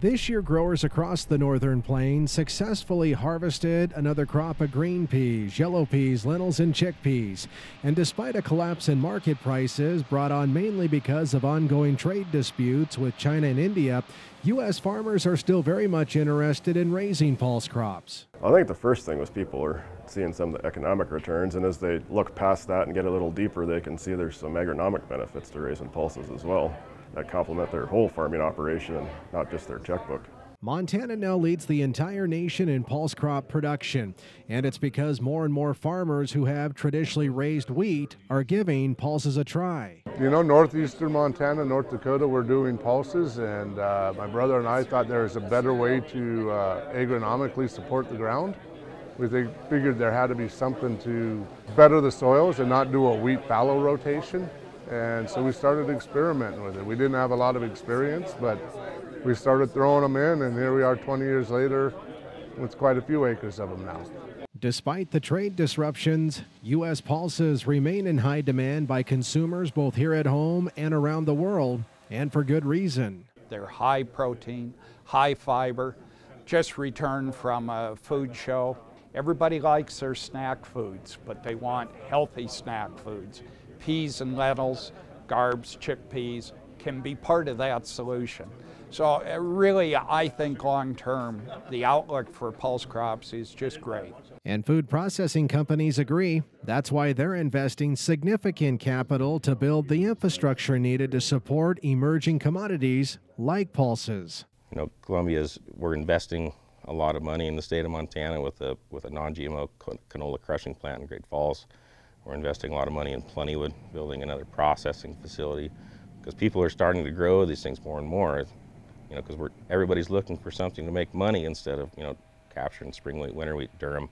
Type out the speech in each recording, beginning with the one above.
This year, growers across the northern plains successfully harvested another crop of green peas, yellow peas, lentils, and chickpeas. And despite a collapse in market prices brought on mainly because of ongoing trade disputes with China and India, U.S. farmers are still very much interested in raising pulse crops. I think the first thing was people are seeing some of the economic returns, and as they look past that and get a little deeper, they can see there's some agronomic benefits to raising pulses as well that complement their whole farming operation and not just their checkbook. Montana now leads the entire nation in pulse crop production, and it's because more and more farmers who have traditionally raised wheat are giving pulses a try. You know, northeastern Montana, North Dakota, we're doing pulses, and uh, my brother and I thought there was a better way to uh, agronomically support the ground. We think, figured there had to be something to better the soils and not do a wheat fallow rotation. And so we started experimenting with it. We didn't have a lot of experience, but we started throwing them in, and here we are 20 years later with quite a few acres of them now. Despite the trade disruptions, U.S. pulses remain in high demand by consumers both here at home and around the world, and for good reason. They're high protein, high fiber, just returned from a food show. Everybody likes their snack foods, but they want healthy snack foods peas and lentils, garbs, chickpeas can be part of that solution. So uh, really, I think long term, the outlook for pulse crops is just great. And food processing companies agree. That's why they're investing significant capital to build the infrastructure needed to support emerging commodities like pulses. You know, Columbia's we're investing a lot of money in the state of Montana with a with a non-GMO canola crushing plant in Great Falls. We're investing a lot of money in Plentywood, building another processing facility, because people are starting to grow these things more and more. You know, because we're everybody's looking for something to make money instead of you know capturing spring wheat, winter wheat, durum,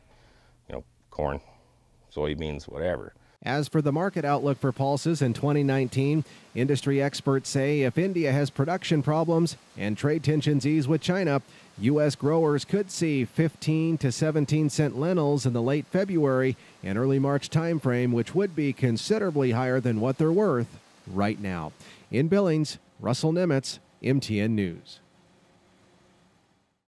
you know, corn, soybeans, whatever. As for the market outlook for pulses in 2019, industry experts say if India has production problems and trade tensions ease with China, U.S. growers could see 15 to 17 cent lentils in the late February and early March timeframe, which would be considerably higher than what they're worth right now. In Billings, Russell Nemetz, MTN News.